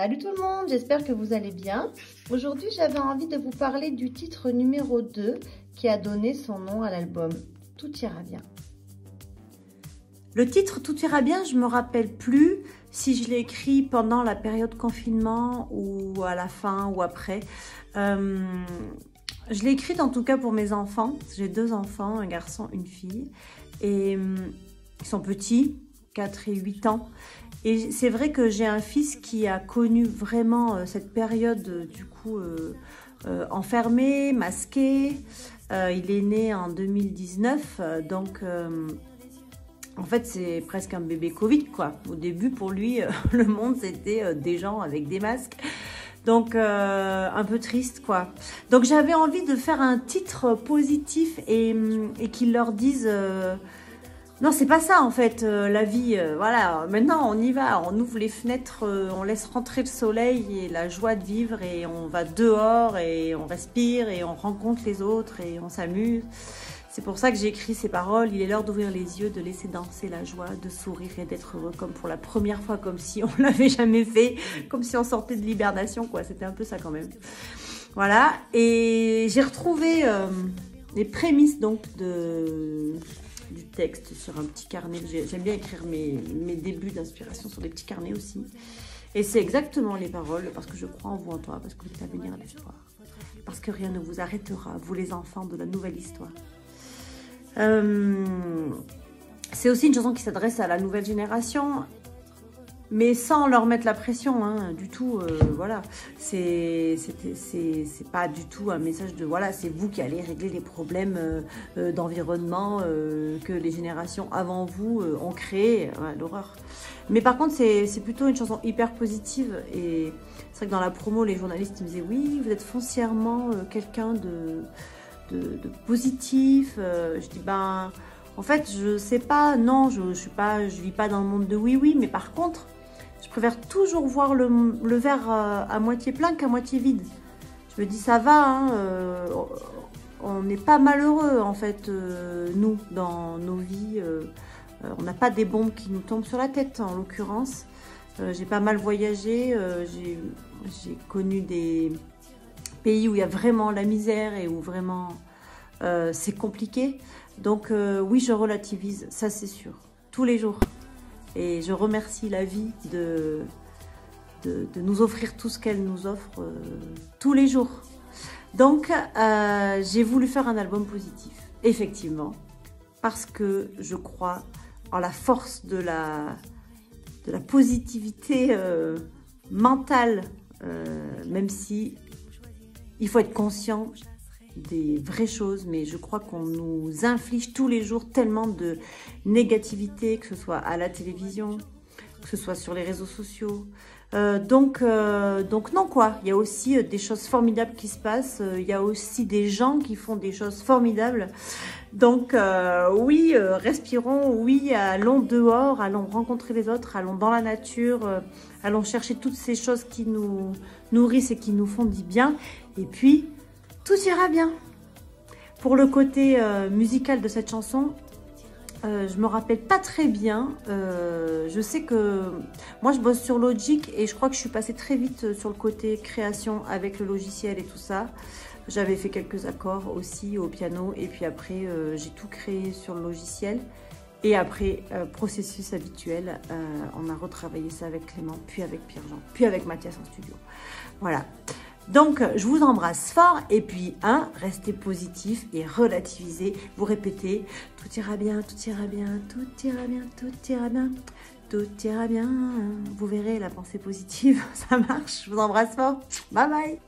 Salut tout le monde, j'espère que vous allez bien. Aujourd'hui, j'avais envie de vous parler du titre numéro 2 qui a donné son nom à l'album Tout ira bien. Le titre Tout ira bien, je me rappelle plus si je l'ai écrit pendant la période confinement ou à la fin ou après. Euh, je l'ai écrit en tout cas pour mes enfants. J'ai deux enfants, un garçon, une fille. Et euh, ils sont petits, 4 et 8 ans. Et c'est vrai que j'ai un fils qui a connu vraiment euh, cette période euh, du coup euh, enfermé, masqué. il est né en 2019, donc en fait c'est presque un bébé Covid quoi. Au début pour lui le monde c'était des gens avec des masques. Donc un peu triste quoi. Donc j'avais envie de faire un titre positif et, et qu'il leur dise non, c'est pas ça en fait, euh, la vie. Euh, voilà, maintenant on y va, on ouvre les fenêtres, euh, on laisse rentrer le soleil et la joie de vivre et on va dehors et on respire et on rencontre les autres et on s'amuse. C'est pour ça que j'ai écrit ces paroles. Il est l'heure d'ouvrir les yeux, de laisser danser la joie, de sourire et d'être heureux comme pour la première fois, comme si on l'avait jamais fait, comme si on sortait de l'hibernation, quoi. C'était un peu ça quand même. Voilà. Et j'ai retrouvé les prémices donc de du texte sur un petit carnet. J'aime bien écrire mes, mes débuts d'inspiration sur des petits carnets aussi. Et c'est exactement les paroles, parce que je crois en vous, en toi, parce que vous êtes l'avenir à l'espoir. Parce que rien ne vous arrêtera, vous les enfants de la nouvelle histoire. Euh, c'est aussi une chanson qui s'adresse à la nouvelle génération mais sans leur mettre la pression, hein, du tout. Euh, voilà, c'est pas du tout un message de voilà, c'est vous qui allez régler les problèmes euh, euh, d'environnement que les générations avant vous ont créé. L'horreur. Mais par contre, c'est plutôt une chanson hyper positive et c'est vrai que dans la promo, les journalistes me disaient oui, vous êtes foncièrement quelqu'un de, de, de, positif. je dis ben. En fait, je sais pas, non, je, je suis pas, je vis pas dans le monde de oui oui, mais par contre, je préfère toujours voir le, verre euh, à, moitié plein qu'à moitié vide. Je me dis, ça va, hein, euh, on n'est pas malheureux, en fait, euh, nous, dans nos vies. on n'a pas des bombes qui nous tombent sur la tête, en l'occurrence. j'ai pas mal voyagé, j'ai connu des pays où il y a vraiment la misère et où vraiment c'est compliqué. Donc oui, je relativise, ça c'est sûr, tous les jours. Et je remercie la vie de, de, nous offrir tout ce qu'elle nous offre euh, tous les jours. Donc, euh, j'ai voulu faire un album positif, effectivement, parce que je crois en la force de la, de la positivité euh, mentale, même si il faut être conscient des vraies choses, mais je crois qu'on nous inflige tous les jours tellement de négativité, que ce soit à la télévision, que ce soit sur les réseaux sociaux. Euh, donc, euh, donc non quoi, il y a aussi euh, des choses formidables qui se passent, il y a aussi des gens qui font des choses formidables. Donc oui, respirons, oui, allons dehors, allons rencontrer les autres, allons dans la nature, allons chercher toutes ces choses qui nous nourrissent et qui nous font du bien. Et puis, tout ira bien. Pour le côté euh, musical de cette chanson, euh, je me rappelle pas très bien. Euh, je sais que moi je bosse sur Logic et je crois que je suis passée très vite sur le côté création avec le logiciel et tout ça. J'avais fait quelques accords aussi au piano et puis après j'ai tout créé sur le logiciel. Et après, processus habituel, on a retravaillé ça avec Clément, puis avec Pierre-Jean, puis avec Mathias en studio. Voilà. Donc, je vous embrasse fort et puis, un, restez positif et relativisez. Vous répétez, tout ira bien, tout ira bien, tout ira bien, tout ira bien, tout ira bien. Vous verrez, la pensée positive, ça marche. Je vous embrasse fort. Bye bye